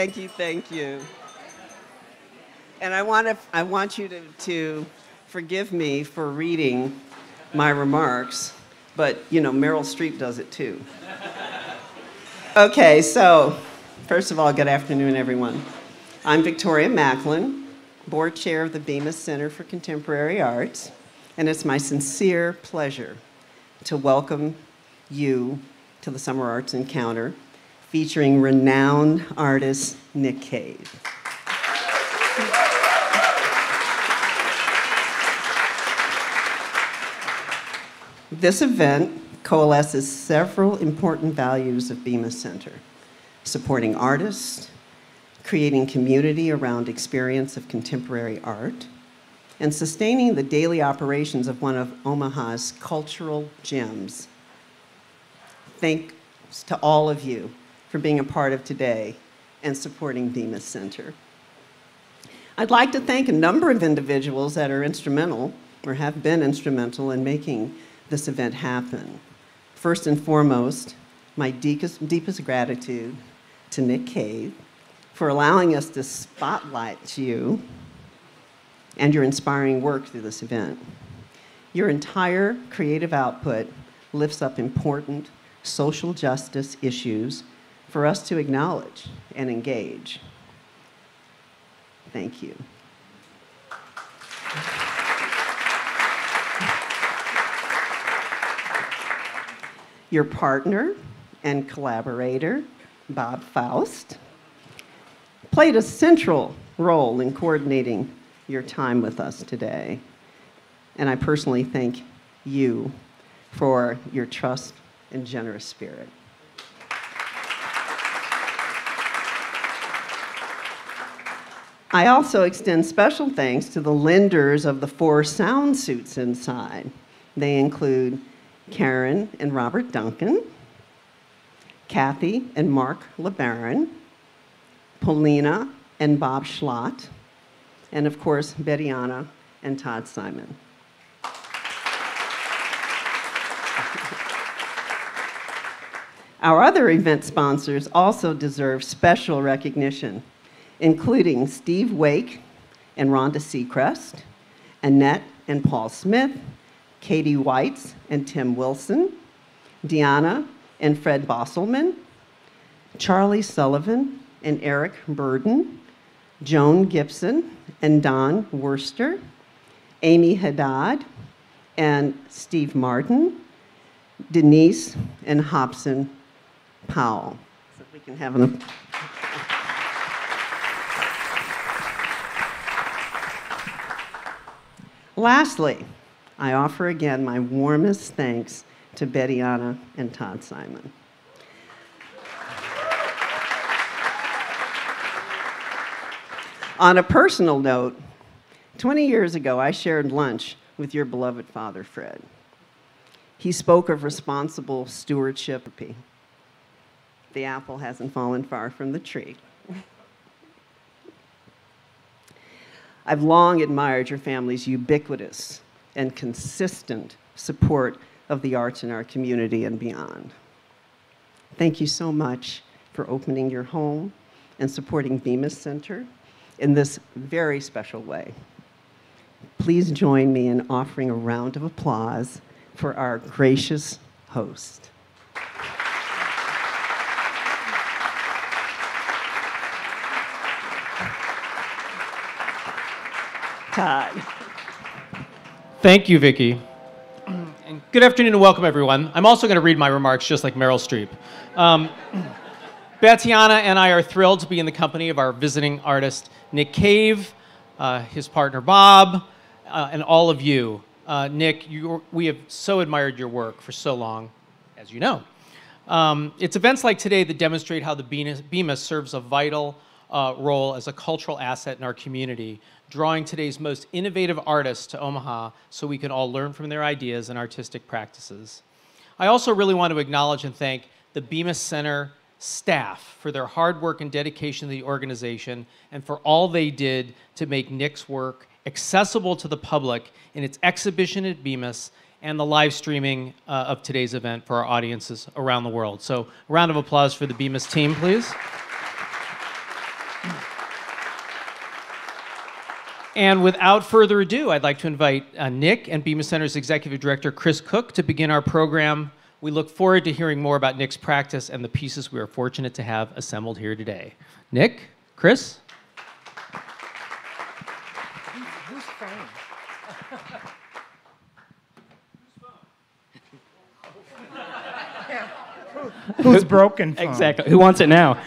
thank you, thank you. And I want, to, I want you to, to forgive me for reading my remarks, but you know, Meryl Streep does it too. Okay, so first of all, good afternoon, everyone. I'm Victoria Macklin, board chair of the Bemis Center for Contemporary Arts, and it's my sincere pleasure to welcome you to the Summer Arts Encounter featuring renowned artist Nick Cave. This event coalesces several important values of Bemis Center supporting artists, creating community around experience of contemporary art, and sustaining the daily operations of one of Omaha's cultural gems. Thanks to all of you for being a part of today and supporting Bemis Center. I'd like to thank a number of individuals that are instrumental or have been instrumental in making this event happen. First and foremost, my deepest, deepest gratitude to Nick Cave for allowing us to spotlight you and your inspiring work through this event. Your entire creative output lifts up important social justice issues for us to acknowledge and engage. Thank you. Your partner and collaborator, Bob Faust, played a central role in coordinating your time with us today. And I personally thank you for your trust and generous spirit. I also extend special thanks to the lenders of the four sound suits inside. They include Karen and Robert Duncan, Kathy and Marc LeBaron, Polina and Bob Schlott, and of course, Betiana and Todd Simon. Our other event sponsors also deserve special recognition, including Steve Wake and Rhonda Seacrest, Annette and Paul Smith, Katie Whites and Tim Wilson, Deanna and Fred Bosselman, Charlie Sullivan and Eric Burden, Joan Gibson and Don Worster, Amy Haddad and Steve Martin, Denise and Hobson Powell. So we can have an Lastly, I offer again my warmest thanks to Betiana and Todd Simon. On a personal note, 20 years ago, I shared lunch with your beloved father, Fred. He spoke of responsible stewardship. The apple hasn't fallen far from the tree. I've long admired your family's ubiquitous and consistent support of the arts in our community and beyond. Thank you so much for opening your home and supporting Bemis Center in this very special way. Please join me in offering a round of applause for our gracious host. Todd. Thank you, Vicki. And good afternoon and welcome, everyone. I'm also going to read my remarks just like Meryl Streep. Um, Betiana and I are thrilled to be in the company of our visiting artist, Nick Cave, uh, his partner, Bob, uh, and all of you. Uh, Nick, we have so admired your work for so long, as you know. Um, it's events like today that demonstrate how the Bemis serves a vital uh, role as a cultural asset in our community, drawing today's most innovative artists to Omaha so we can all learn from their ideas and artistic practices. I also really want to acknowledge and thank the Bemis Center staff for their hard work and dedication to the organization and for all they did to make Nick's work accessible to the public in its exhibition at Bemis and the live streaming uh, of today's event for our audiences around the world. So a round of applause for the Bemis team, please. And without further ado, I'd like to invite uh, Nick and Bemis Center's Executive Director, Chris Cook, to begin our program. We look forward to hearing more about Nick's practice and the pieces we are fortunate to have assembled here today. Nick, Chris? Whose phone? Who's broken phone? Exactly. Who wants it now?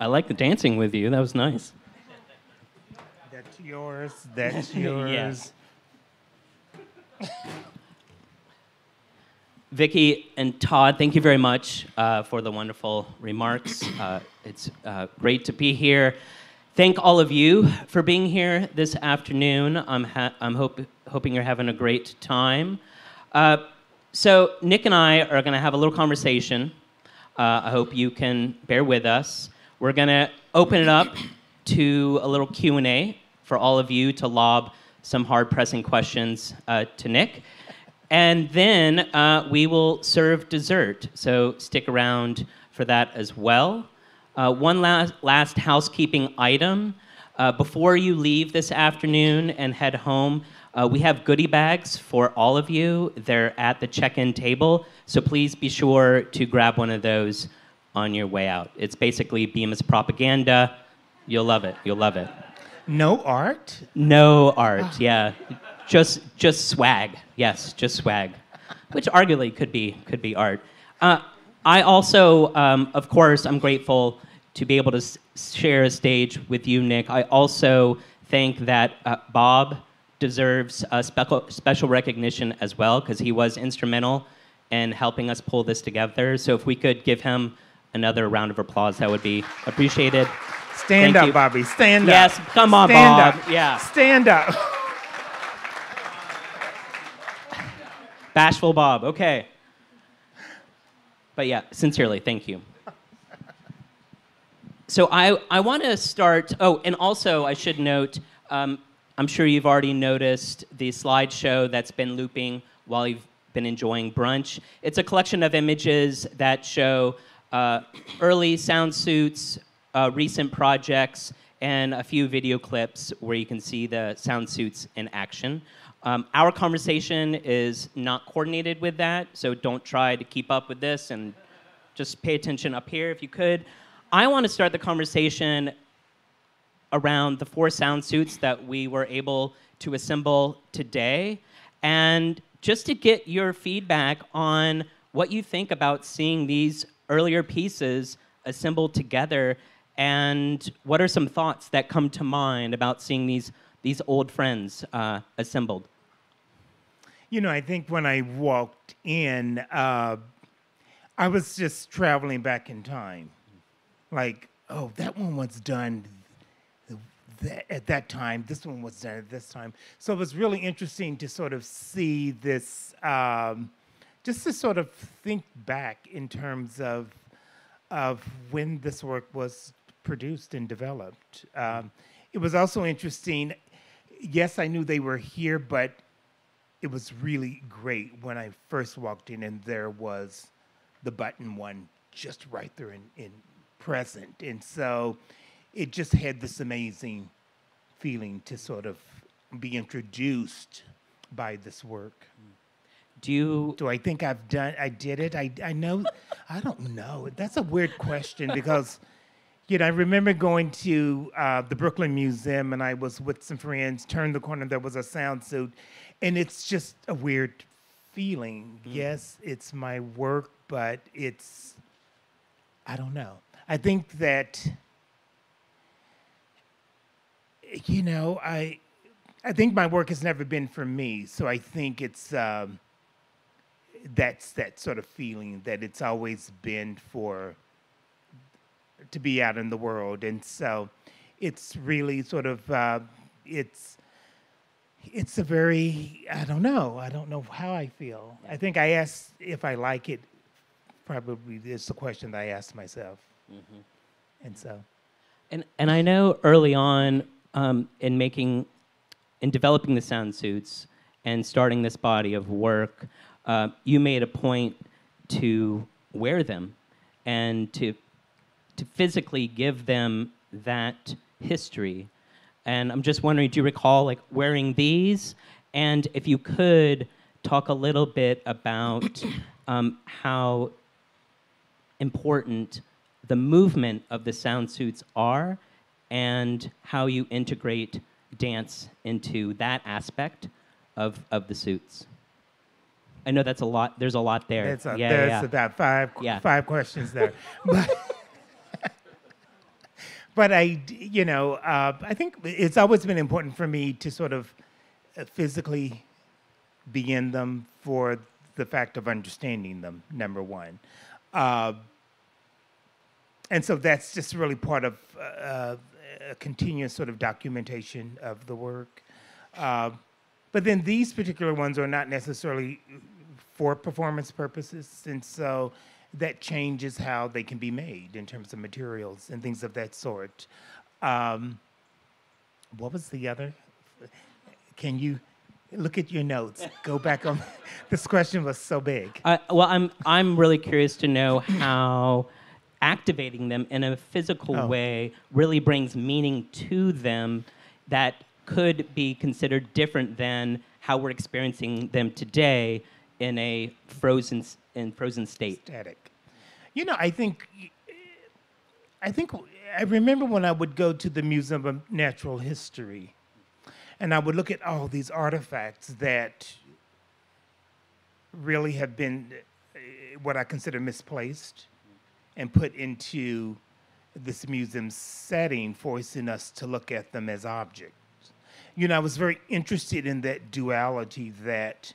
I like the dancing with you. That was nice. That's yours. That's yours. Vicki and Todd, thank you very much uh, for the wonderful remarks. Uh, it's uh, great to be here. Thank all of you for being here this afternoon. I'm, ha- I'm hope- hoping you're having a great time. Uh, so Nick and I are going to have a little conversation. Uh, I hope you can bear with us. We're going to open it up to a little Q&A for all of you to lob some hard-pressing questions uh, to Nick. And then uh, we will serve dessert. So stick around for that as well. Uh, one last, last housekeeping item. Uh, before you leave this afternoon and head home, uh, we have goodie bags for all of you. They're at the check in table. So please be sure to grab one of those on your way out. It's basically Bemis propaganda. You'll love it. You'll love it. No art? No art, yeah. Just just swag. Yes, just swag. Which arguably could be could be art. Uh, I also, um, of course, I'm grateful to be able to s- share a stage with you, Nick. I also think that uh, Bob deserves a special special recognition as well because he was instrumental in helping us pull this together. So if we could give him another round of applause, that would be appreciated. Stand Thank up, you. Bobby. Stand Yes, up. Yes, come on, Stand Bob. Up. Yeah. Stand up. Bashful Bob, okay. But yeah, sincerely, thank you. So I, I want to start. Oh, and also I should note, um, I'm sure you've already noticed the slideshow that's been looping while you've been enjoying brunch. It's a collection of images that show uh, early sound suits, uh, recent projects, and a few video clips where you can see the sound suits in action. Um, our conversation is not coordinated with that, so don't try to keep up with this and just pay attention up here if you could. I want to start the conversation around the four sound suits that we were able to assemble today and just to get your feedback on what you think about seeing these earlier pieces assembled together and what are some thoughts that come to mind about seeing these these old friends uh, assembled You know, I think when I walked in, uh, I was just traveling back in time. Like, oh, that one was done th- at that time. This one was done at this time. So it was really interesting to sort of see this, um, just to sort of think back in terms of of when this work was produced and developed. Um, it was also interesting. Yes, I knew they were here, but it was really great when I first walked in and there was the button one just right there in, in present. And so it just had this amazing feeling to sort of be introduced by this work. Do you Do I think I've done I did it? I I know I don't know. That's a weird question because you know, I remember going to uh, the Brooklyn Museum and I was with some friends, turned the corner, there was a sound suit, and it's just a weird feeling. Yes, it's my work, but it's, I don't know. I think that, you know, I, I think my work has never been for me, so I think it's, um, that's that sort of feeling that it's always been for to be out in the world. And so it's really sort of uh, it's it's a very i don't know. I don't know how i feel. I think i asked if i like it probably is the question that i asked myself. And so. And and I know early on um, in making, in developing the sound suits and starting this body of work, uh, you made a point to wear them and to to physically give them that history. And I'm just wondering, do you recall like wearing these? And if you could talk a little bit about um, how important the movement of the sound suits are and how you integrate dance into that aspect of, of the suits. I know that's a lot. There's a lot there. That's a, yeah, there's yeah. about five Yeah. five questions there. but, but I, you know, uh, I think it's always been important for me to sort of uh, physically be in them for the fact of understanding them. Number one. Uh, and so that's just really part of uh, a continuous sort of documentation of the work. Uh, but then these particular ones are not necessarily for performance purposes, and so that changes how they can be made in terms of materials and things of that sort. Um, what was the other? Can you look at your notes? Go back on. this question was so big. Uh, well, I'm I'm really curious to know how activating them in a physical Oh. way really brings meaning to them that could be considered different than how we're experiencing them today in a frozen in frozen state. static. You know, I think, I think, I remember when I would go to the Museum of Natural History, and I would look at all these artifacts that really have been what I consider misplaced and put into this museum setting, forcing us to look at them as objects. You know, I was very interested in that duality that,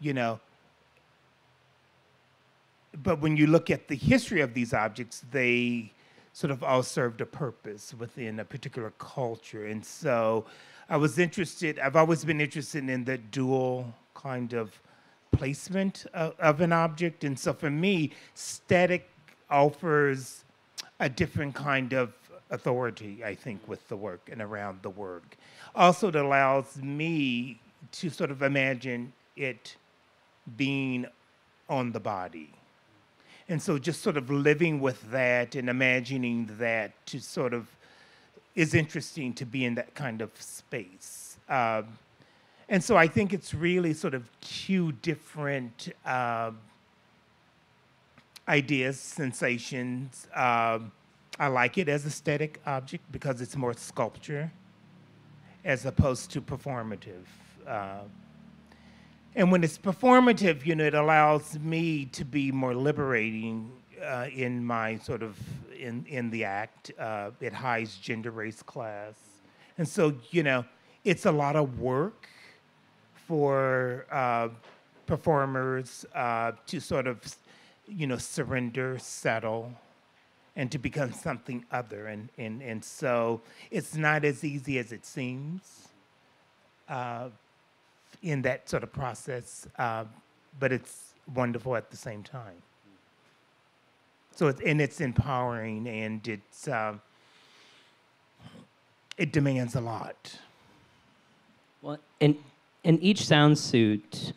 you know, but when you look at the history of these objects, they sort of all served a purpose within a particular culture. And so I was interested, I've always been interested in the dual kind of placement of, of an object. And so for me, static offers a different kind of authority, I think, with the work and around the work. Also, it allows me to sort of imagine it being on the body. And so just sort of living with that and imagining that to sort of is interesting to be in that kind of space. Um, and so I think it's really sort of two different um, ideas, sensations. Um, I like it as aesthetic object because it's more sculpture as opposed to performative. Uh, and when it's performative, you know, it allows me to be more liberating uh, in my sort of in in the act. Uh, it hides gender, race, class, and so you know, it's a lot of work for uh, performers uh, to sort of, you know, surrender, settle, and to become something other. And and and so it's not as easy as it seems. Uh, in that sort of process, uh, but it's wonderful at the same time. So it's and it's empowering and it's um, it demands a lot. Well, and and each sound suit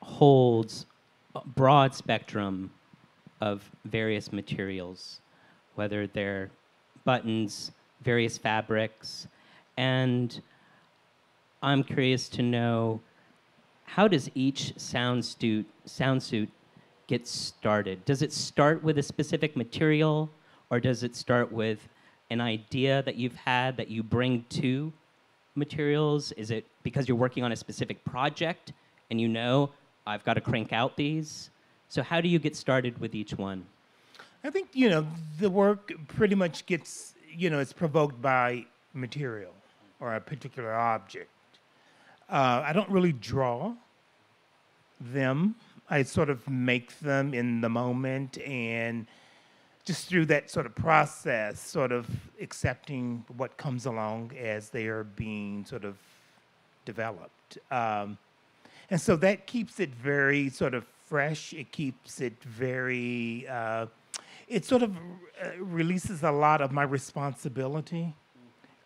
holds a broad spectrum of various materials, whether they're buttons, various fabrics, and I'm curious to know how does each sound suit sound suit get started? Does it start with a specific material, or does it start with an idea that you've had that you bring to materials? Is it because you're working on a specific project and you know I've got to crank out these? So how do you get started with each one? I think you know the work pretty much gets you know it's provoked by material or a particular object. Uh, I don't really draw them. I sort of make them in the moment and just through that sort of process, sort of accepting what comes along as they are being sort of developed. Um, and so that keeps it very sort of fresh. It keeps it very, uh, it sort of uh, releases a lot of my responsibility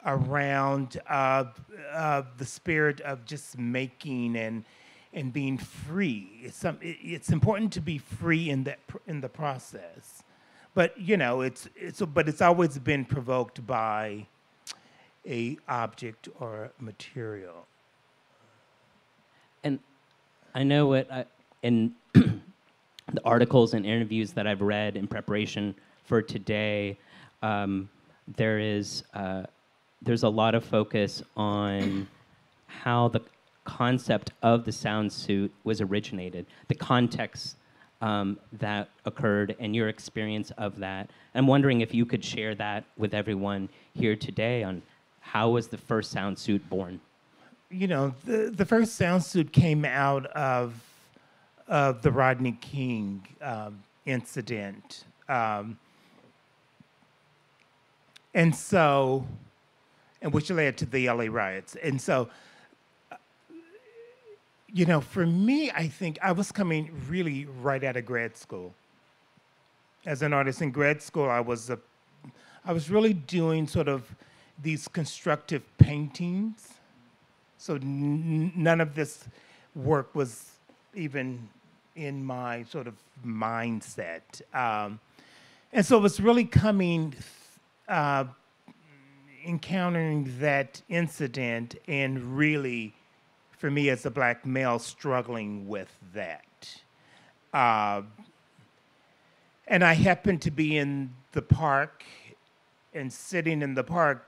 around uh, uh, the spirit of just making and and being free. It's some, it, it's important to be free in that in the process, but you know, it's it's but it's always been provoked by a object or material. And I know what I, in the articles and interviews that I've read in preparation for today, um, there is uh, there's a lot of focus on how the concept of the sound suit was originated, the context um, that occurred, and your experience of that. I'm wondering if you could share that with everyone here today on how was the first sound suit born. You know, the the first sound suit came out of of the Rodney King um, incident. Um, and so, and which led to the LA riots. And so, uh, you know, for me, I think I was coming really right out of grad school. As an artist in grad school, I was a, I was really doing sort of these constructive paintings. So none of this work was even in my sort of mindset. Um, and so it was really coming uh, encountering that incident and really, for me as a black male, struggling with that. Uh, and I happened to be in the park and sitting in the park,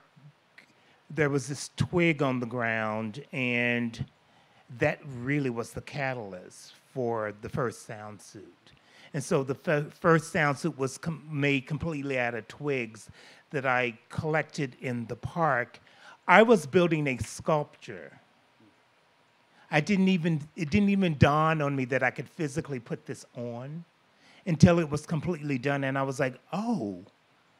there was this twig on the ground, and that really was the catalyst for the first sound suit. And so the first sound suit was com- made completely out of twigs that I collected in the park. I was building a sculpture. I didn't even, it didn't even dawn on me that I could physically put this on until it was completely done. And I was like, oh,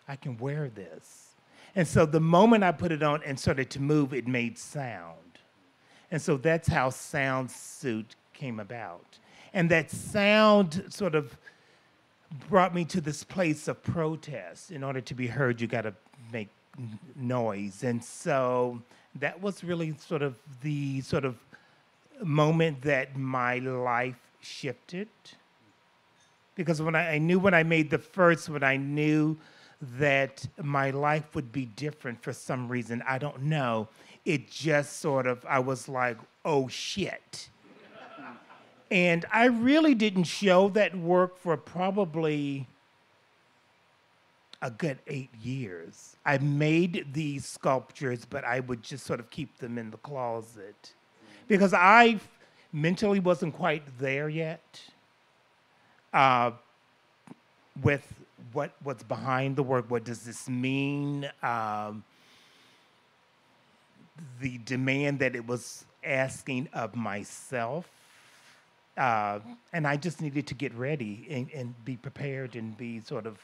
I can wear this. And so the moment I put it on and started to move, it made sound. And so that's how Sound Suit came about. And that sound sort of brought me to this place of protest. In order to be heard, you got to make noise. And so that was really sort of the sort of moment that my life shifted. Because when I, I knew when I made the first one, I knew that my life would be different for some reason. I don't know. It just sort of, I was like, oh shit. And I really didn't show that work for probably a good eight years. I made these sculptures, but I would just sort of keep them in the closet because I mentally wasn't quite there yet uh, with what what's behind the work. What does this mean? Um, the demand that it was asking of myself uh, and I just needed to get ready and, and be prepared and be sort of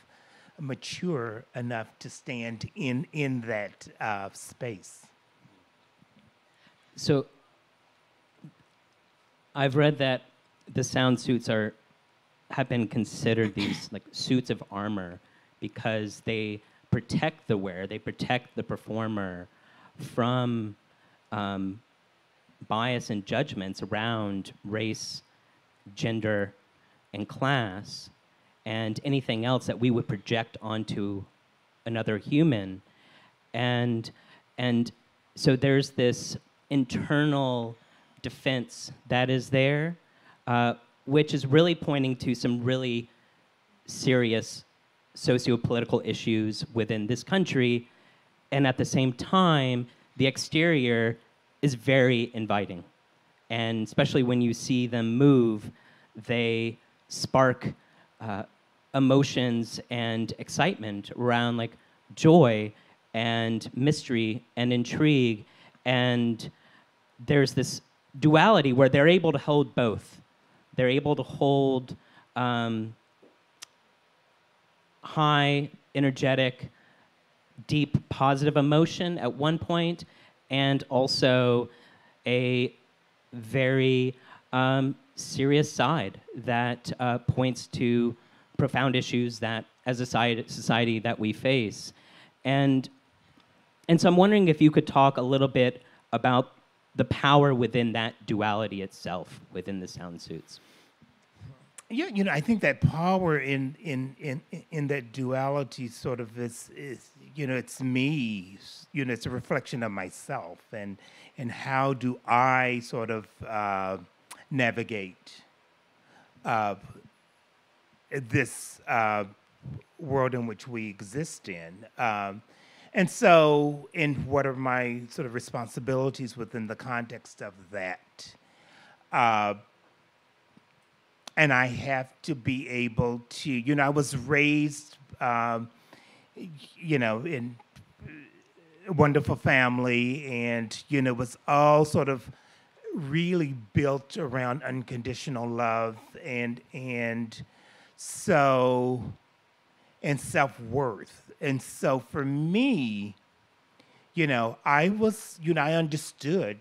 mature enough to stand in in that uh, space. So I've read that the sound suits are have been considered these like suits of armor because they protect the wearer, they protect the performer from um, bias and judgments around race, gender, and class, and anything else that we would project onto another human. And, and so there's this internal defense that is there, uh, which is really pointing to some really serious socio-political issues within this country. And at the same time, the exterior is very inviting. And especially when you see them move, they spark uh, emotions and excitement around like joy and mystery and intrigue. And there's this duality where they're able to hold both. They're able to hold um, high, energetic, deep, positive emotion at one point, and also a very um, serious side that uh, points to profound issues that, as a society, that we face. And, and so I'm wondering if you could talk a little bit about the power within that duality itself, within the sound suits. Yeah, you know, I think that power in in in in that duality sort of is is you know it's me. You know, it's a reflection of myself, and and how do I sort of uh, navigate uh, this uh, world in which we exist in. Um, and so, in what are my sort of responsibilities within the context of that? And I have to be able to, you know, I was raised, um, you know, in a wonderful family, and you know, was all sort of really built around unconditional love, and and so and self worth, and so for me, you know, I was, you know, I understood.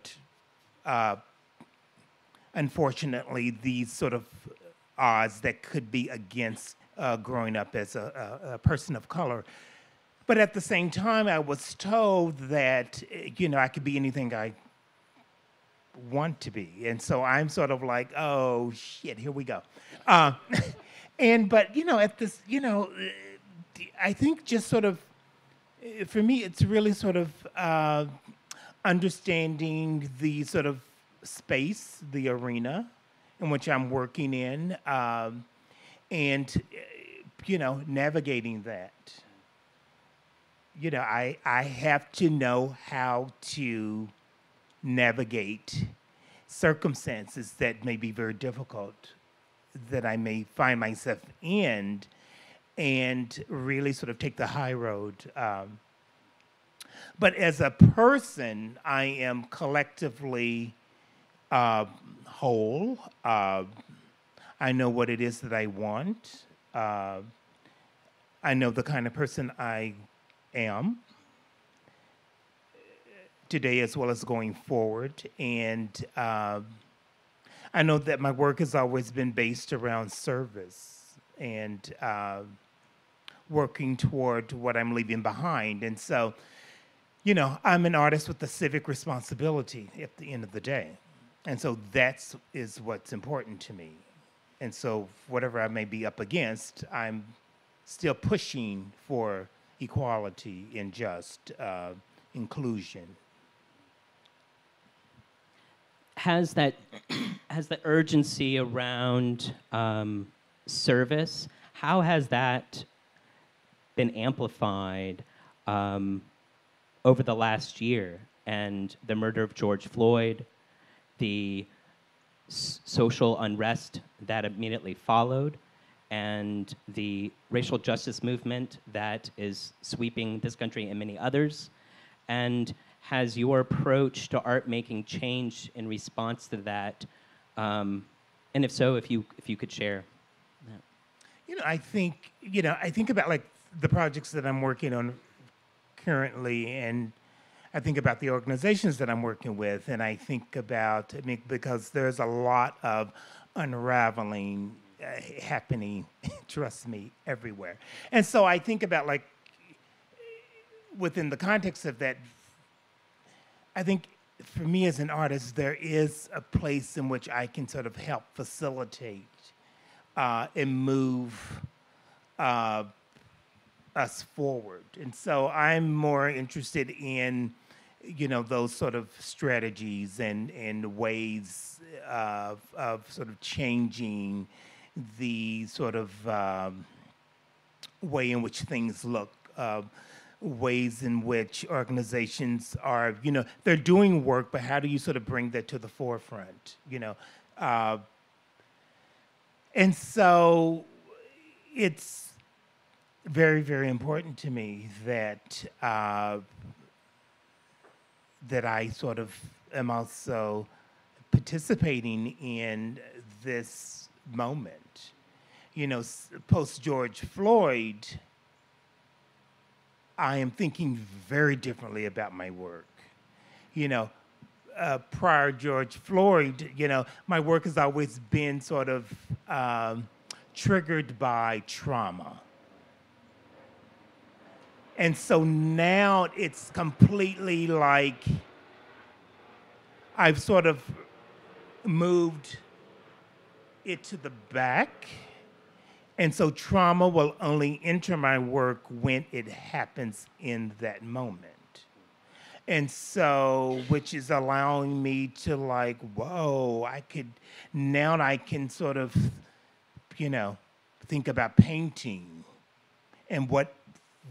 Uh, unfortunately, these sort of odds that could be against uh, growing up as a, a, a, person of color. But at the same time, I was told that, you know, I could be anything I want to be. And so I'm sort of like, oh, shit, here we go. Uh, and, but, you know, at this, you know, I think just sort of, for me, it's really sort of uh, understanding the sort of space, the arena, in which I'm working in, um, and you know, navigating that. You know, I I have to know how to navigate circumstances that may be very difficult that I may find myself in, and really sort of take the high road. Um, but as a person, I am collectively uh, whole. Uh, I know what it is that I want. Uh, I know the kind of person I am today as well as going forward. And uh, I know that my work has always been based around service and uh, working toward what I'm leaving behind. And so, you know, I'm an artist with a civic responsibility at the end of the day. And so that's is what's important to me. And so whatever I may be up against, I'm still pushing for equality and just uh, inclusion. Has that has the urgency around um, service? How has that been amplified um, over the last year and the murder of George Floyd? The social unrest that immediately followed, and the racial justice movement that is sweeping this country and many others? And has your approach to art making changed in response to that? Um, and if so, if you if you could share. That. You know, I think you know, I think about like the projects that I'm working on currently, and I think about the organizations that I'm working with, and I think about, I mean, because there's a lot of unraveling uh, happening, trust me, everywhere. And so I think about, like, within the context of that, I think for me as an artist, there is a place in which I can sort of help facilitate uh, and move uh, us forward. And so I'm more interested in, you know, those sort of strategies and, and ways of, of sort of changing the sort of um, way in which things look. Uh, ways in which organizations are, you know, they're doing work, but how do you sort of bring that to the forefront, you know? Uh, and so it's very, very important to me that uh, that I sort of am also participating in this moment. You know, post George Floyd, I am thinking very differently about my work. You know, uh, prior George Floyd, you know, my work has always been sort of um, triggered by trauma and so now it's completely like I've sort of moved it to the back. And so trauma will only enter my work when it happens in that moment. And so, which is allowing me to like, whoa, I could, now I can sort of, you know, think about painting and what,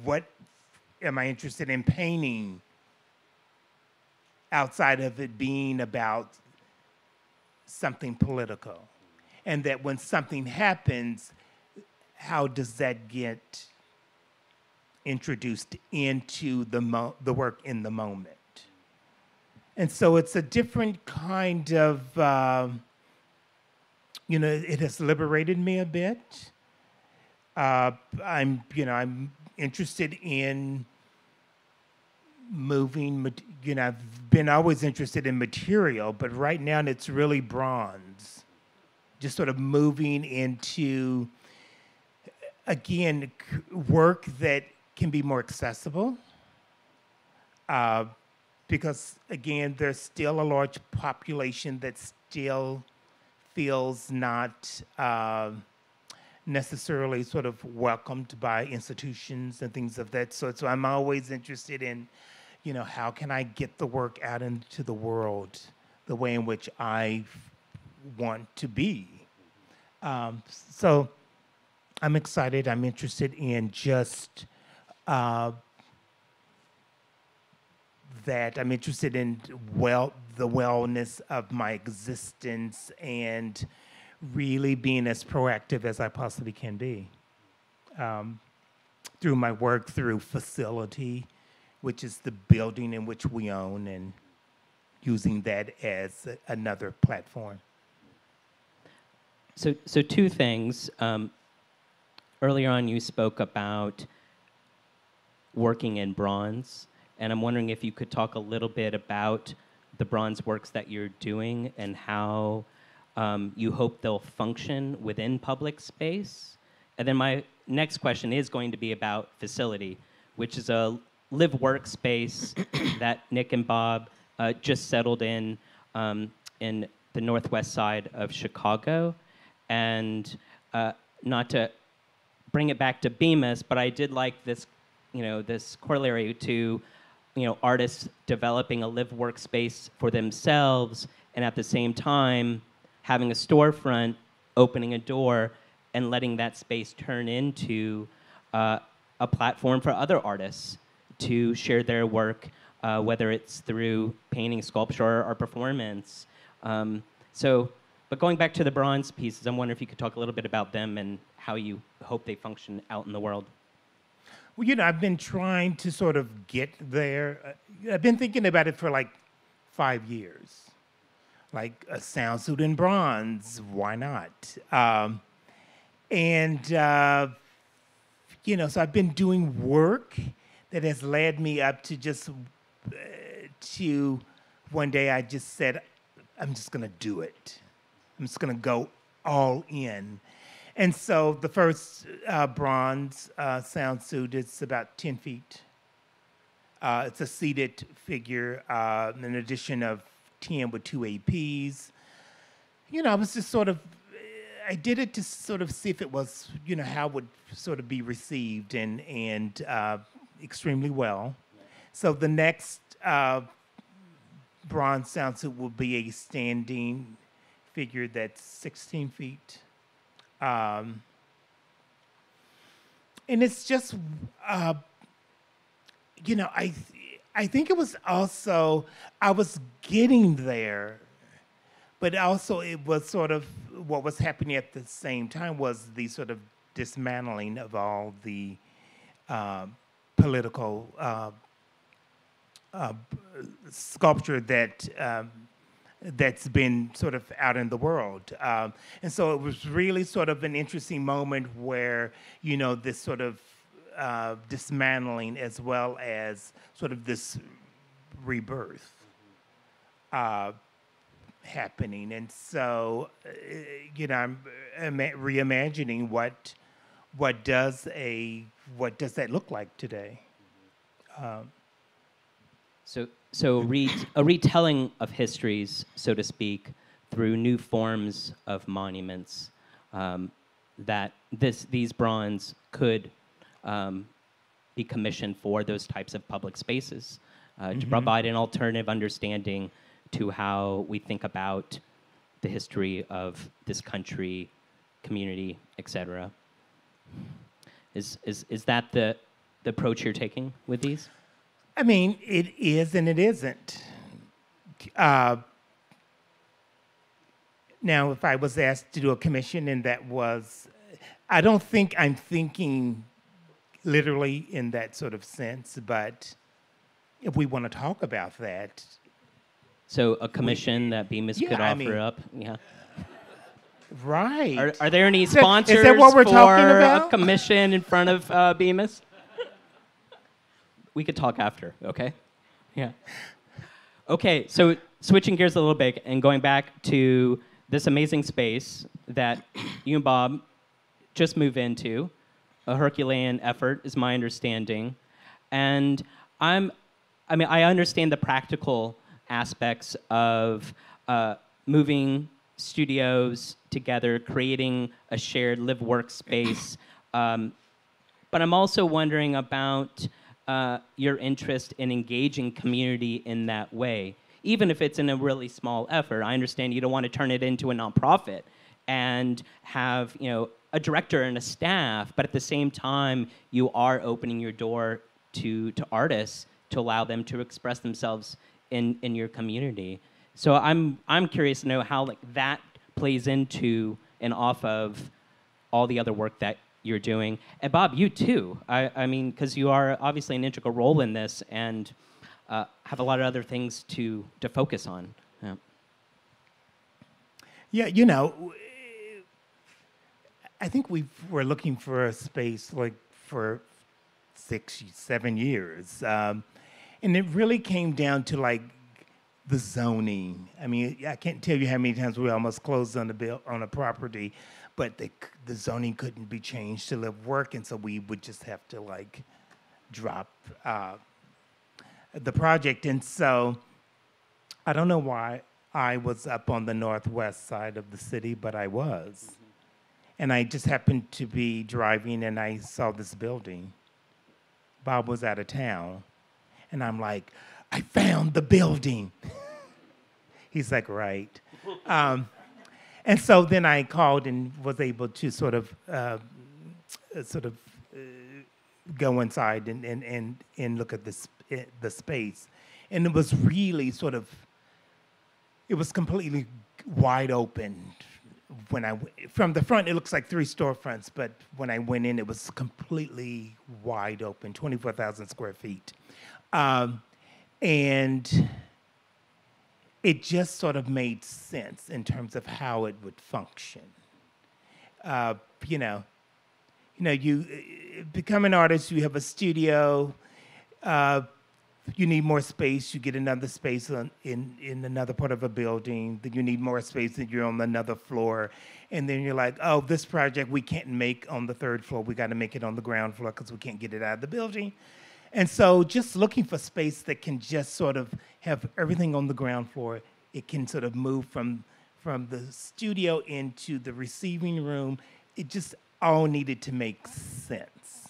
what am I interested in painting outside of it being about something political? And that when something happens, how does that get introduced into the, the work in the moment? And so it's a different kind of, um you know, it has liberated me a bit. Uh, I'm, you know, I'm interested in moving, you know, I've been always interested in material, but right now it's really bronze. Just sort of moving into, again, work that can be more accessible. Uh, because, again, there's still a large population that still feels not uh, necessarily sort of welcomed by institutions and things of that sort. So I'm always interested in, you know, how can I get the work out into the world the way in which I want to be. Um, so I'm excited. I'm interested in just uh, that. I'm interested in well the wellness of my existence and really being as proactive as I possibly can be. Um, through my work through facility, which is the building in which we own, and using that as another platform. So, so two things. Um, earlier on, you spoke about working in bronze, and I'm wondering if you could talk a little bit about the bronze works that you're doing and how um, you hope they'll function within public space. And then my next question is going to be about facility, which is a live workspace that Nick and Bob uh, just settled in um, in the northwest side of Chicago. And uh, not to bring it back to Bemis, but I did like this, you know, this corollary to, you know, artists developing a live workspace for themselves, and at the same time having a storefront, opening a door, and letting that space turn into uh, a platform for other artists to share their work, uh, whether it's through painting, sculpture, or performance. Um, so, but going back to the bronze pieces, I'm wondering if you could talk a little bit about them and how you hope they function out in the world. Well, you know, I've been trying to sort of get there. Uh, I've been thinking about it for like five years. Like a sound suit in bronze, why not? Um, and, uh, you know, so I've been doing work that has led me up to just, uh, to one day I just said, I'm just gonna do it. I'm just gonna go all in. And so the first uh, bronze uh, sound suit is about 10 feet. Uh, it's a seated figure, uh, an addition of 10 with two APs. You know, I was just sort of, I did it to sort of see if it was, you know, how it would sort of be received and, and uh, extremely well. So the next uh, bronze sound will be a standing figure that's 16 feet. Um, and it's just, uh, you know, I, I think it was also, I was getting there, but also it was sort of what was happening at the same time was the sort of dismantling of all the uh, political uh, uh, sculpture that um, that's been sort of out in the world. And so it was really sort of an interesting moment where, you know, this sort of uh, dismantling as well as sort of this rebirth uh, happening. And so, uh, you know, I'm ima- reimagining what what does a what does that look like today? Um, So, so re- a retelling of histories, so to speak, through new forms of monuments um, that this, these bronze could um, be commissioned for those types of public spaces uh, to provide an alternative understanding to how we think about the history of this country, community, etc. Is, is, is that the, the approach you're taking with these? I mean, it is and it isn't. Uh, now, if I was asked to do a commission and that was, I don't think I'm thinking literally in that sort of sense, but if we want to talk about that, So a commission that Bemis Yeah, could I offer mean- up? Yeah. right. Are, are there any that- is that sponsors what we're for talking a commission in front of uh, Bemis? We could talk after, okay? Yeah. Okay, so switching gears a little bit and going back to this amazing space that you and Bob just moved into, a Herculean effort, is my understanding. And I'm, I mean, I understand the practical aspects of uh, moving studios together, creating a shared live workspace. Um, but I'm also wondering about uh, your interest in engaging community in that way, even if it's in a really small effort. I understand you don't want to turn it into a nonprofit and have you know a director and a staff, but at the same time, you are opening your door to to artists to allow them to express themselves in in your community. So I'm I'm curious to know how like that plays into and off of all the other work that you're doing. And Bob, you too. I, I mean, because you are obviously an integral role in this and uh, have a lot of other things to, to focus on. Yeah. Yeah, you know, I think we were looking for a space like for six, seven years, um, and it really came down to like the zoning. I mean, I can't tell you how many times we almost closed on the bill on a property, but the the zoning couldn't be changed to live work, and so we would just have to like drop uh, the project, and so. I don't know why I was up on the northwest side of the city, but I was. And I just happened to be driving and I saw this building. Bob was out of town. And I'm like, I found the building. He's like, right. Um, and so then I called and was able to sort of, uh, sort of uh, go inside and, and, and, and look at the, sp- the space. And it was really sort of it was completely wide open when I from the front it looks like three storefronts but when I went in it was completely wide open 24,000 square feet. Um, and it just sort of made sense in terms of how it would function. Uh, you know you know you become an artist you have a studio uh, you need more space, you get another space on, in, in another part of a building, then you need more space and you're on another floor. And then you're like, oh, this project we can't make on the third floor, we got to make it on the ground floor because we can't get it out of the building. And so just looking for space that can just sort of have everything on the ground floor, it can sort of move from, from the studio into the receiving room, it just all needed to make sense.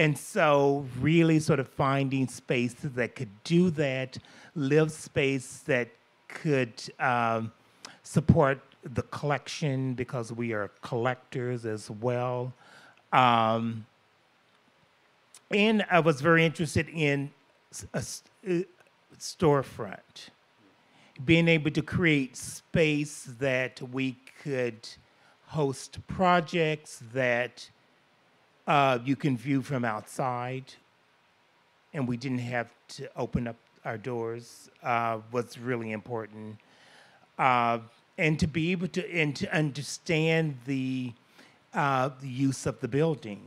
And so, really, sort of finding spaces that could do that, live space that could um, support the collection because we are collectors as well. Um, and I was very interested in a s- uh, storefront, being able to create space that we could host projects that uh, you can view from outside, and we didn't have to open up our doors uh, was really important. Uh, and to be able to and to understand the, uh, the use of the building.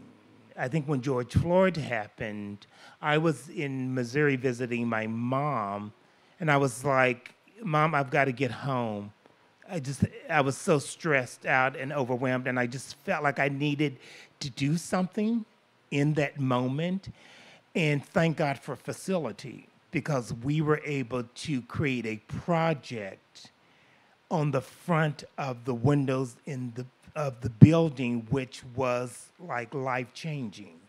I think when George Floyd happened, I was in Missouri visiting my mom, and I was like, "Mom, I've got to get home." I just I was so stressed out and overwhelmed, and I just felt like I needed to do something in that moment. And thank God for facility because we were able to create a project on the front of the windows in the of the building, which was like life changing.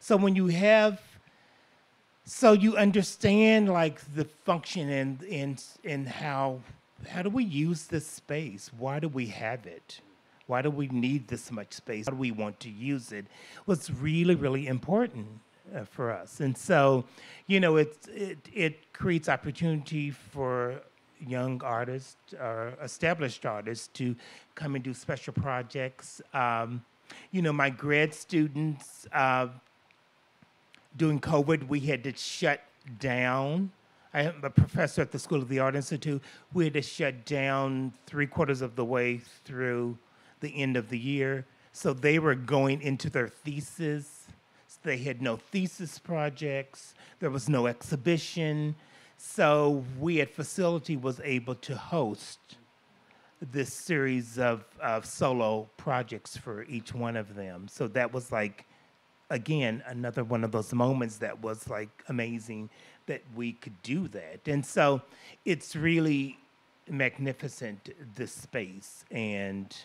So when you have so you understand like the function and and and how how do we use this space? Why do we have it? Why do we need this much space? How do we want to use it? Was really really important uh, for us, and so you know it it it creates opportunity for young artists or established artists to come and do special projects. Um, you know, my grad students. Uh, during COVID, we had to shut down. I am a professor at the School of the Art Institute. We had to shut down three quarters of the way through the end of the year. So they were going into their thesis. They had no thesis projects. There was no exhibition. So we at Facility was able to host this series of, of solo projects for each one of them. So that was like again, another one of those moments that was like amazing that we could do that. And so it's really magnificent, this space. And,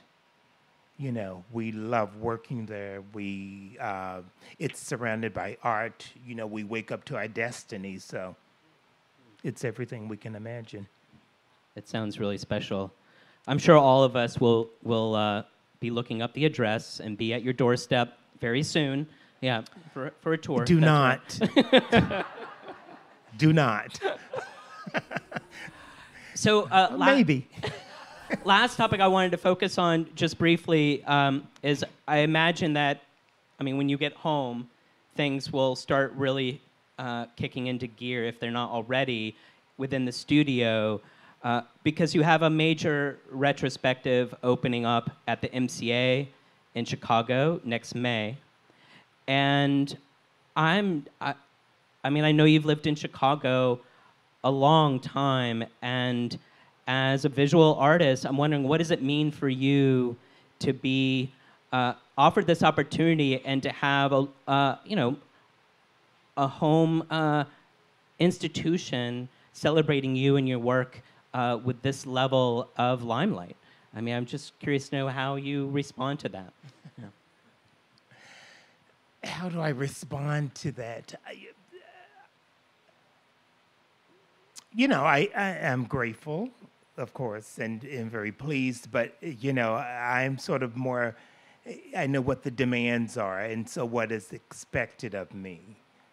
you know, we love working there. We, uh, it's surrounded by art. You know, we wake up to our destiny. So it's everything we can imagine. It sounds really special. I'm sure all of us will, will uh, be looking up the address and be at your doorstep very soon. Yeah, for, for a tour. Do not. do not. So, uh, la- Maybe. last topic I wanted to focus on just briefly um, is I imagine that, I mean, when you get home, things will start really uh, kicking into gear if they're not already within the studio. Uh, because you have a major retrospective opening up at the MCA in Chicago next May. And I'm, I, I mean, I know you've lived in Chicago a long time, and as a visual artist, I'm wondering what does it mean for you to be uh, offered this opportunity and to have a, uh, you know, a home uh, institution celebrating you and your work uh, with this level of limelight. I mean, I'm just curious to know how you respond to that. how do I respond to that? I, you know, I, I am grateful, of course, and, and very pleased, but, you know, I'm sort of more, I know what the demands are, and so what is expected of me.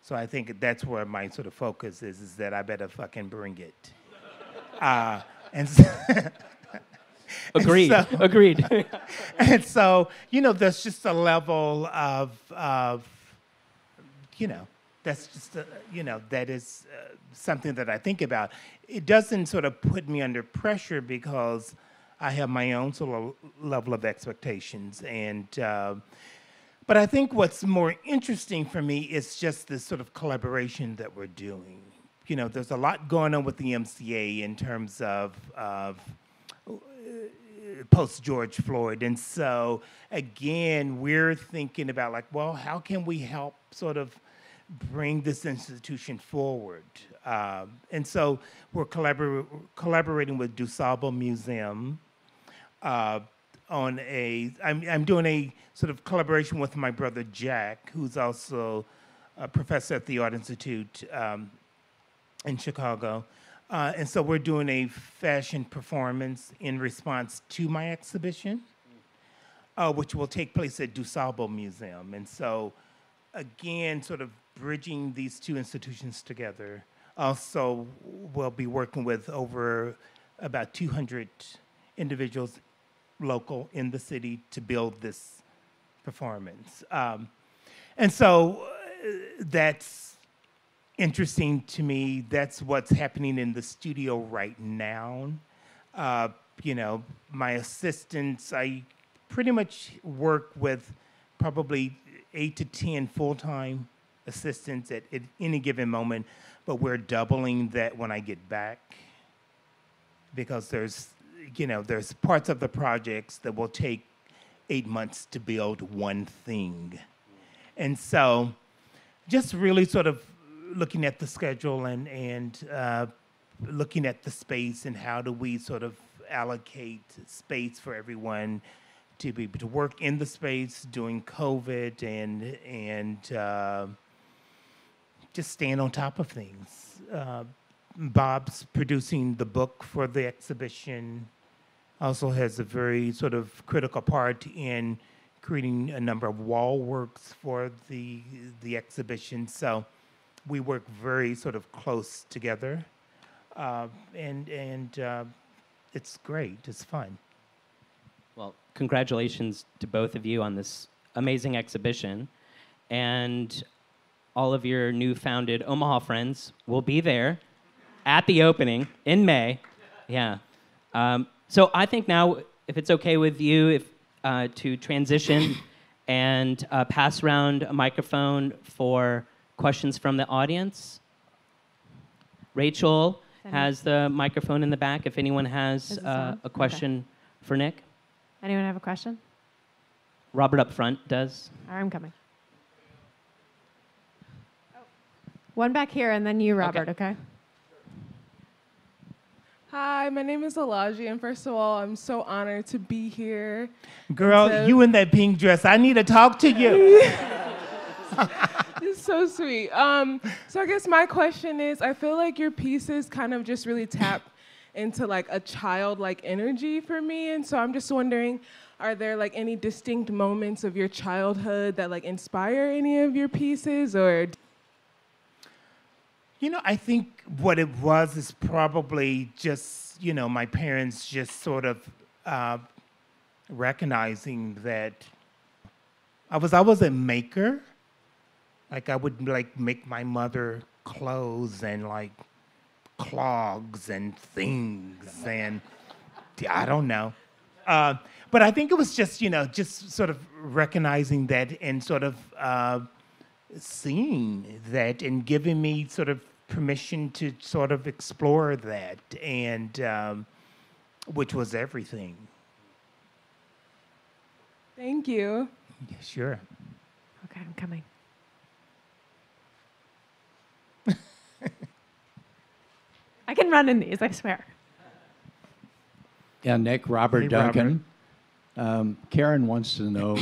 So I think that's where my sort of focus is, is that I better fucking bring it. Uh, and so, Agreed. so- Agreed. and so you know there's just a level of of you know that's just a, you know that is uh, something that i think about. It doesn't sort of put me under pressure because i have my own sort of level of expectations. And uh, but i think what's more interesting for me is just this sort of collaboration that we're doing. You know there's a lot going on with the mca in terms of of post George Floyd. And so, again, we're thinking about like, well, how can we help sort of bring this institution forward? Um, and so, we're collabor- collaborating with DuSable Museum. Uh, on a, I'm, I'm doing a sort of collaboration with my brother Jack, who's also a professor at the Art Institute um, in Chicago. Uh, and so we're doing a fashion performance in response to my exhibition, uh, which will take place at DuSable Museum. And so, again, sort of bridging these two institutions together. Also, we'll be working with over about 200 individuals local in the city to build this performance. Um, and so uh, that's interesting to me. That's what's happening in the studio right now. Uh, you know, my assistants, I pretty much work with probably eight to 10 full time assistants at, at any given moment, but we're doubling that when I get back because there's, you know, there's parts of the projects that will take eight months to build one thing. And so, just really sort of looking at the schedule and and uh, looking at the space and how do we sort of allocate space for everyone to be able to work in the space during COVID and and uh, just stand on top of things. Uh, Bob's producing the book for the exhibition. Also has a very sort of critical part in creating a number of wall works for the the exhibition. So we work very sort of close together, uh, and and uh, it's great. It's fun. Well, congratulations to both of you on this amazing exhibition. And all of your new founded Omaha friends will be there at the opening in May. Yeah. Um, so I think now, if it's okay with you, if uh, to transition and uh, pass around a microphone for questions from the audience. Rachel has the microphone in the back. If anyone has uh, a Okay. question for Nick, Anyone have a question? Robert up front does. All right, I'm coming. One back here, and then you, Robert. Okay. Hi, my name is Elaji, and first of all, I'm so honored to be here. Girl, So- you in that pink dress. I need to talk to you. It's so sweet. Um, so I guess my question is, I feel like your pieces kind of just really tap into like a childlike energy for me, and so I'm just wondering, are there like any distinct moments of your childhood that like inspire any of your pieces, or You know, I think what it was is probably just, you know, my parents just sort of uh, recognizing that I was I was a maker. Like I would like make my mother clothes and like clogs and things and I don't know. Uh, but I think it was just, you know, just sort of recognizing that and sort of uh, seeing that and giving me sort of permission to sort of explore that and um, which was everything thank you. yeah, sure Okay, I'm coming. I can run in these, I swear. Yeah, Nick, Robert Hey, Duncan. Um, Karen wants to know,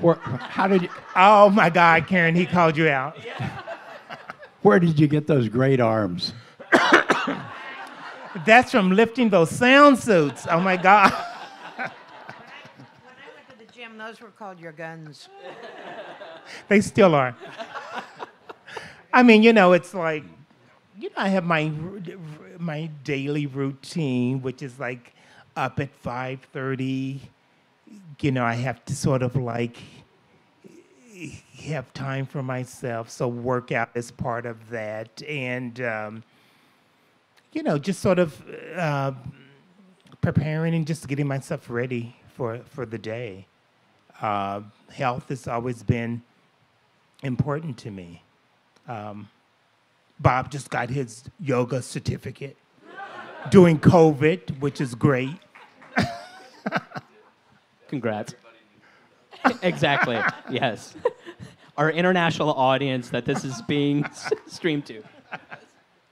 where, how did you, oh my god karen he called you out where did you get those great arms? that's from lifting those sound suits oh my god When I went to the gym, those were called your guns. they still are i mean you know it's like you know i have my r- r- my daily routine which is like up at 5.30 you know i have to sort of like have time for myself so workout is part of that and um, you know just sort of uh, preparing and just getting myself ready for for the day uh, health has always been important to me. Um, Bob just got his yoga certificate during COVID, which is great. Congrats. exactly. Yes. Our international audience that this is being streamed to.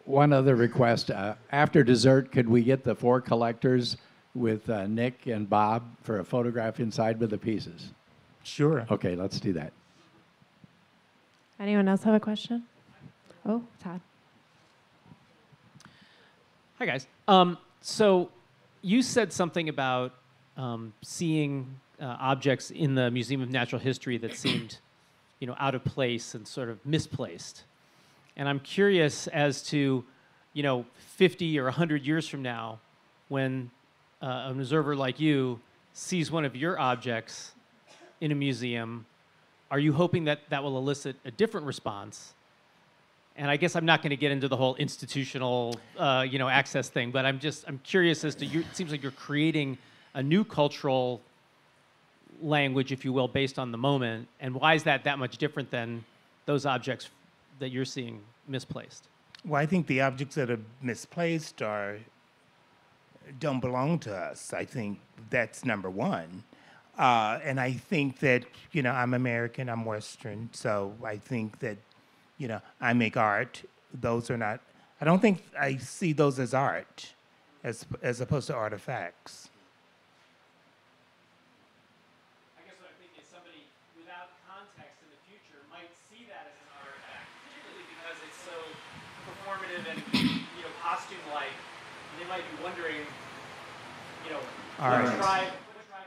One other request. Uh, after dessert, could we get the four collectors with uh, Nick and Bob for a photograph inside with the pieces? Sure. Okay, let's do that. Anyone else have a question? Oh, Todd. Hi, guys. Um, so you said something about um, seeing uh, objects in the Museum of Natural History that seemed, you know, out of place and sort of misplaced. And I'm curious as to, you know, 50 or 100 years from now, when uh, an observer like you sees one of your objects in a museum, are you hoping that that will elicit a different response? And I guess I'm not going to get into the whole institutional, uh, you know, access thing, but I'm just I'm curious as to you. It seems like you're creating a new cultural language, if you will, based on the moment. And why is that that much different than those objects that you're seeing misplaced? Well, I think the objects that are misplaced are don't belong to us. I think that's number one. Uh, and I think that, you know, I'm American, I'm Western, so I think that, you know, I make art. Those are not, I don't think I see those as art. as, as opposed to artifacts. I guess what I'm thinking is somebody without context in the future might see that as an artifact, particularly because it's so performative and you know costume-like. And they might be wondering, you know, All what right. tribe, what tribe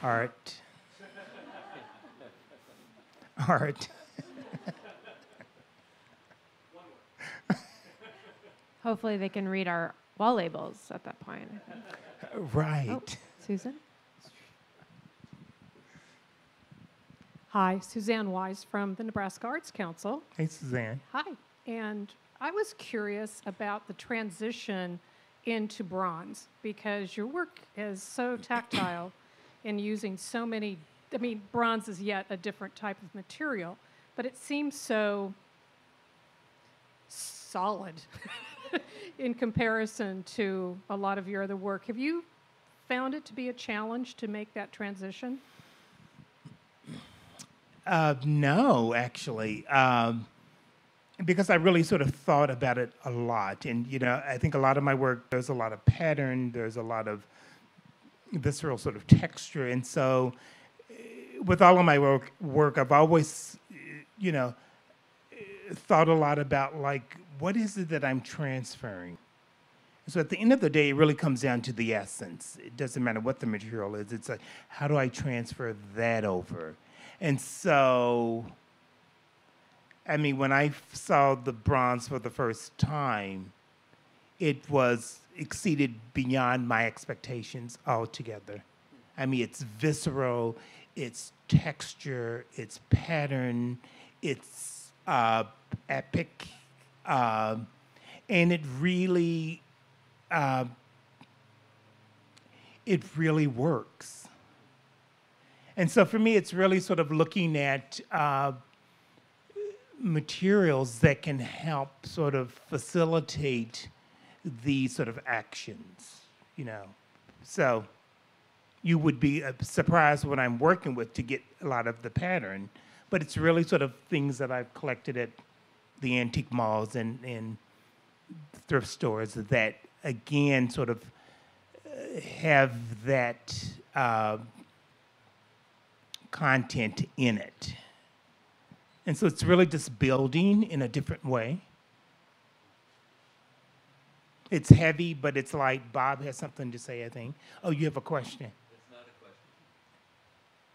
that? Art. Art. Hopefully they can read our wall labels at that point. Right. Oh, Susan? Hi, Suzanne Wise from the Nebraska Arts Council. Hey, Suzanne. Hi. And I was curious about the transition into bronze because your work is so tactile and using so many, I mean, bronze is yet a different type of material, but it seems so solid in comparison to a lot of your other work. Have you found it to be a challenge to make that transition? Uh, no, actually, um, because I really sort of thought about it a lot, and you know, I think a lot of my work there's a lot of pattern, there's a lot of visceral sort of texture, and so eh, with all of my work, work I've always, eh, you know, eh, thought a lot about like what is it that I'm transferring. So at the end of the day, it really comes down to the essence. It doesn't matter what the material is. It's like, how do I transfer that over? And so, I mean, when I saw the bronze for the first time, it was exceeded beyond my expectations altogether. I mean, it's visceral, it's texture, it's pattern, it's uh, epic, um, and it really, uh, it really works. And so for me, it's really sort of looking at uh, materials that can help sort of facilitate these sort of actions, you know. So you would be uh, surprised what I'm working with to get a lot of the pattern, but it's really sort of things that I've collected at the antique malls and, and thrift stores that, again, sort of uh, have that. Uh, content in it. And so it's really just building in a different way. It's heavy, but it's like Bob has something to say, I think. Oh, you have a question? It's not a question.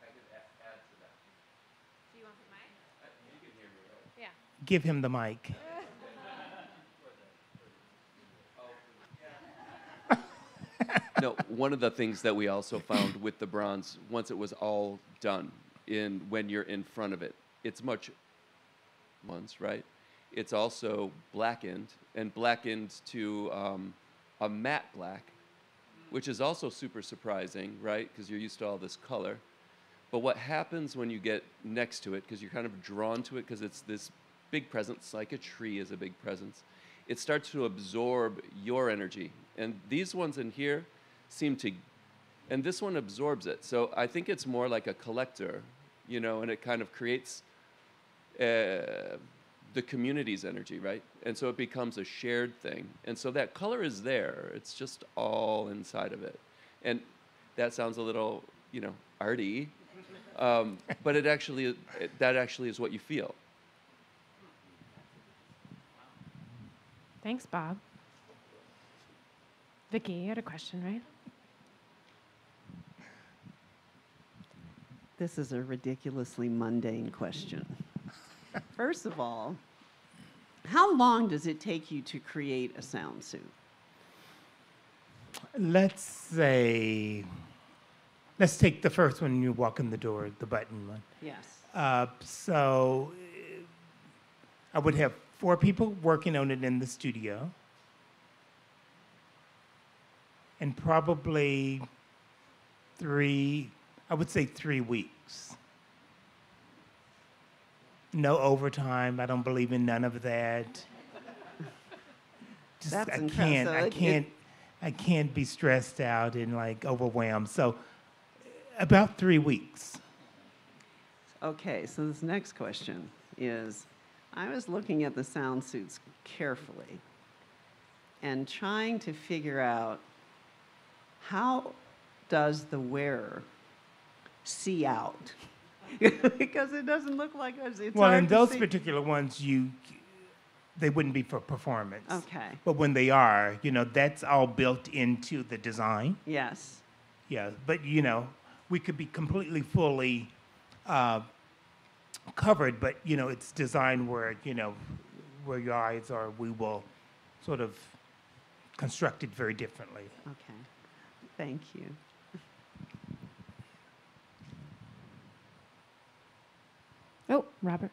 I could add to that. Do you want the mic? Uh, You can hear me, right? Yeah. Give him the mic. No, one of the things that we also found with the bronze, once it was all done, in when you're in front of it, it's much ones, right? It's also blackened and blackened to um, a matte black, which is also super surprising, right? Because you're used to all this color. But what happens when you get next to it, because you're kind of drawn to it, because it's this big presence, like a tree is a big presence, it starts to absorb your energy. And these ones in here seem to, and this one absorbs it. So I think it's more like a collector, you know, and it kind of creates uh, the community's energy, right? And so it becomes a shared thing. And so that color is there. It's just all inside of it. And that sounds a little, you know, arty, um, but it actually, it, that actually is what you feel. Thanks, Bob. Vicky, you had a question, right? This is a ridiculously mundane question. First of all, how long does it take you to create a sound suit? Let's say, let's take the first one you walk in the door, the button one. Yes. Uh, so I would have four people working on it in the studio, and probably three, I would say three weeks. No overtime. I don't believe in none of that. Just, That's I impressive. can't. I can't. I can't be stressed out and like overwhelmed. So, about three weeks. Okay, so this next question is I was looking at the sound suits carefully, and trying to figure out how does the wearer see out? because it doesn't look like us. It's well, in those particular ones, you they wouldn't be for performance. Okay. But when they are, you know, that's all built into the design. Yes. Yeah, but you know, we could be completely fully uh, covered, but you know, it's designed where you know where your eyes are. We will sort of construct it very differently. Okay. Thank you. Oh, Robert.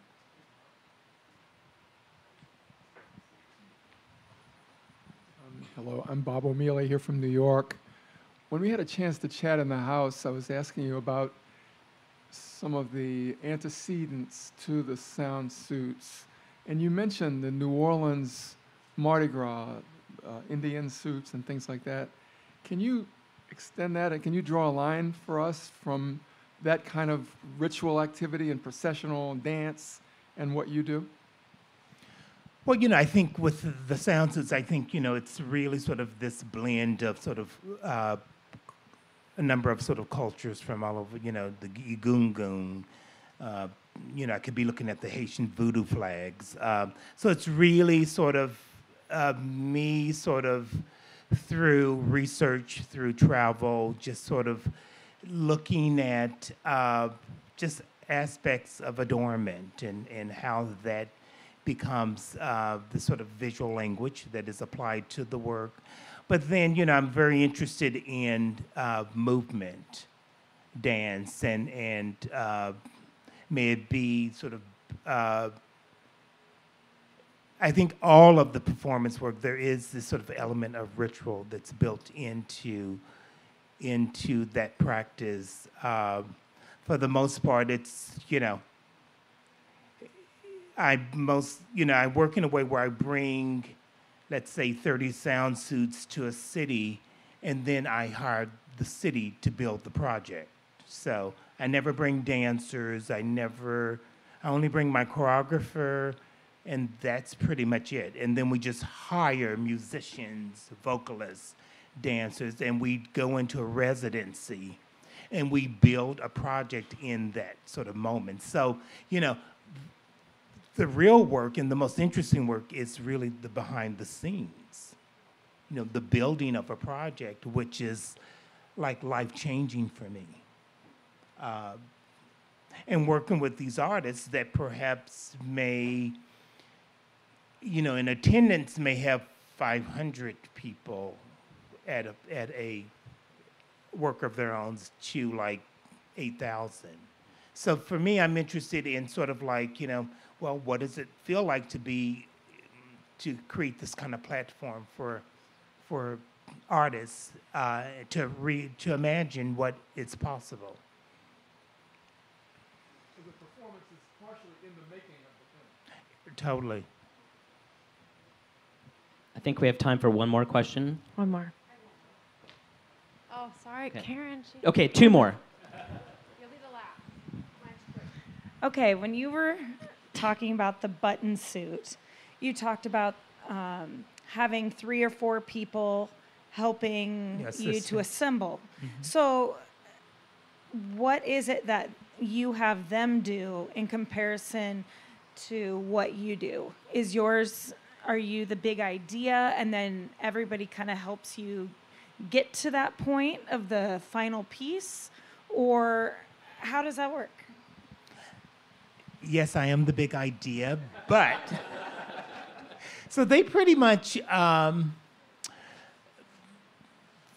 Hello, I'm Bob O'Meara here from New York. When we had a chance to chat in the house, I was asking you about some of the antecedents to the sound suits. And you mentioned the New Orleans Mardi Gras, uh, Indian suits, and things like that. Can you extend that and can you draw a line for us from that kind of ritual activity and processional and dance and what you do? Well, you know, I think with the sounds, I think you know it's really sort of this blend of sort of uh, a number of sort of cultures from all over. You know, the Gungun. Uh, you know, I could be looking at the Haitian voodoo flags. Um, so it's really sort of uh, me, sort of through research, through travel, just sort of looking at uh, just aspects of adornment and, and how that becomes uh, the sort of visual language that is applied to the work. But then, you know, I'm very interested in uh, movement, dance, and and uh, may it be sort of. Uh, I think all of the performance work there is this sort of element of ritual that's built into into that practice. Uh, for the most part, it's you know I most, you know, I work in a way where I bring, let's say, 30 sound suits to a city, and then I hire the city to build the project. So I never bring dancers. I never, I only bring my choreographer, and that's pretty much it. And then we just hire musicians, vocalists, dancers, and we go into a residency and we build a project in that sort of moment. So, you know, the real work and the most interesting work is really the behind the scenes. You know, the building of a project, which is like life changing for me. Uh, and working with these artists that perhaps may, you know, in attendance may have 500 people at a, at a work of their own to like 8,000. So for me, I'm interested in sort of like, you know, well, what does it feel like to be, to create this kind of platform for, for artists uh, to re, to imagine what is possible. So the performance is partially in the making of the thing. Totally. I think we have time for one more question. One more. Oh, sorry, Okay. Karen. she- Okay, two more. You'll be the last. Okay, when you were talking about the button suit, you talked about um, having three or four people helping Yeah, you to assistant. assemble. Mhm. So, what is it that you have them do in comparison to what you do? Is yours, are you the big idea and then everybody kind of helps you get to that point of the final piece? Or how does that work? yes, I am the big idea, but so they pretty much um,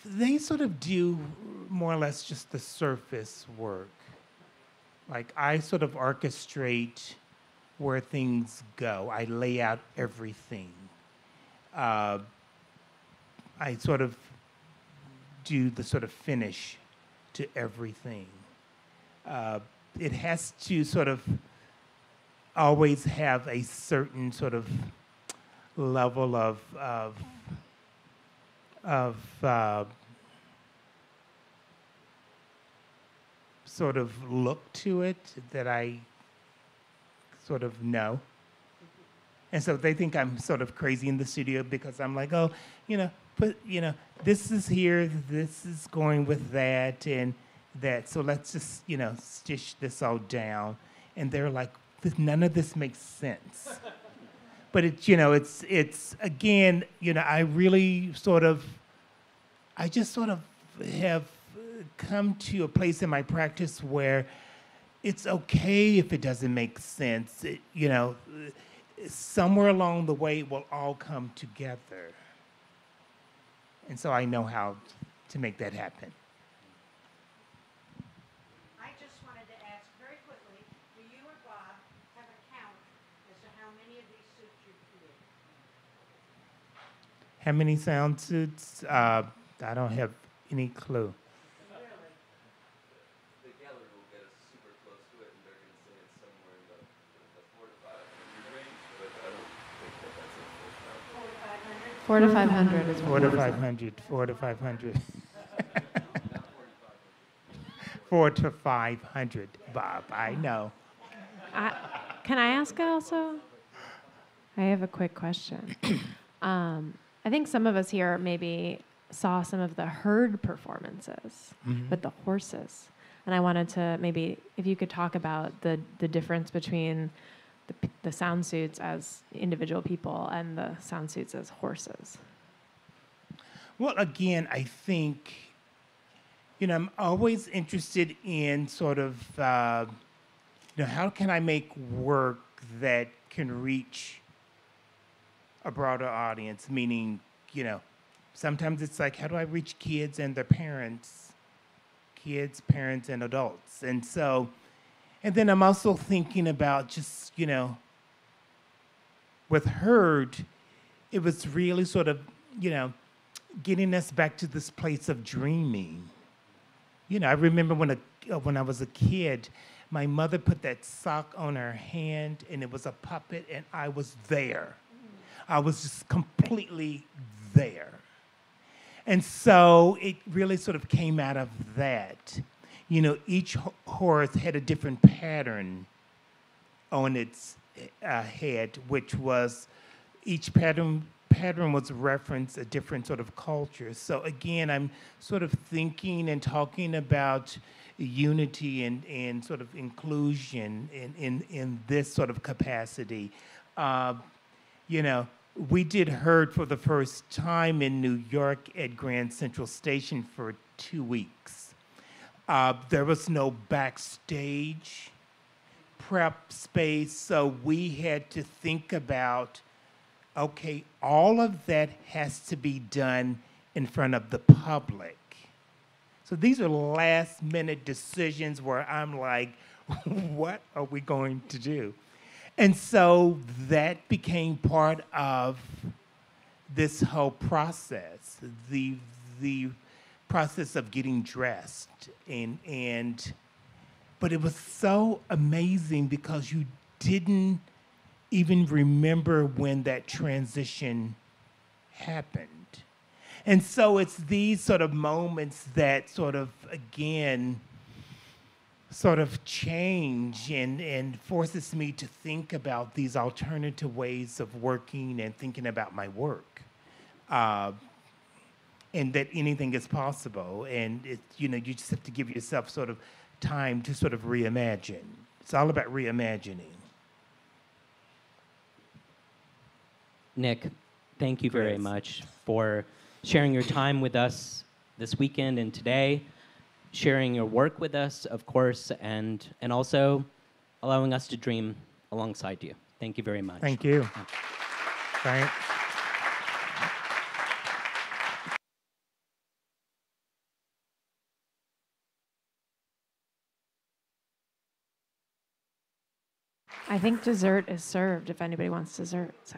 they sort of do more or less just the surface work. Like I sort of orchestrate where things go. I lay out everything. Uh, I sort of do the sort of finish to everything. Uh, it has to sort of always have a certain sort of level of of of uh, sort of look to it that I sort of know. And so they think I'm sort of crazy in the studio because I'm like, oh, you know, put, you know, this is here, this is going with that, and that. So let's just, you know, stitch this all down. And they're like, none of this makes sense. but it's, you know, it's, it's again, you know, I really sort of, I just sort of have come to a place in my practice where it's okay if it doesn't make sense. It, you know, somewhere along the way it will all come together. And so I know how to make that happen. I just wanted to ask very quickly, do you or Bob have a count as to how many of these suits you've created? How many sound suits? Uh, I don't have any clue. The gallery will get us super close to it, and they're going to say it's somewhere in the, the four to five hundred range, but I don't think that that's a full count. Four to 500 is Four to 500, four to 500. Four to 500, Bob, I know. I, can I ask also? I have a quick question. um, I think some of us here maybe saw some of the herd performances Mhm. with the horses. And I wanted to maybe, if you could talk about the, the difference between the, the sound suits as individual people and the sound suits as horses. Well, again, I think, you know, I'm always interested in sort of, uh, you know, how can I make work that can reach a broader audience? Meaning, you know, sometimes it's like, how do I reach kids and their parents? Kids, parents, and adults. And so, and then I'm also thinking about just, you know, with Heard, it was really sort of, you know, getting us back to this place of dreaming. You know, I remember when, a, uh, when I was a kid, my mother put that sock on her hand and it was a puppet, and I was there. I was just completely there. And so it really sort of came out of that. You know, each horse had a different pattern on its uh, head, which was each pattern pattern was reference a different sort of culture. So again, I'm sort of thinking and talking about unity and, and sort of inclusion in, in, in this sort of capacity. Uh, you know, we did Heard for the first time in New York at Grand Central Station for two weeks. Uh, there was no backstage prep space, so we had to think about okay, all of that has to be done in front of the public. So these are last minute decisions where I'm like, what are we going to do? And so that became part of this whole process, the the process of getting dressed and and but it was so amazing because you didn't even remember when that transition happened. And so it's these sort of moments that sort of again sort of change and, and forces me to think about these alternative ways of working and thinking about my work. Uh, and that anything is possible. And it, you know, you just have to give yourself sort of time to sort of reimagine. It's all about reimagining. Nick, thank you very Chris. much for sharing your time with us this weekend and today, sharing your work with us, of course, and, and also allowing us to dream alongside you. Thank you very much. Thank you. Yeah. Thanks. I think dessert is served if anybody wants dessert. So.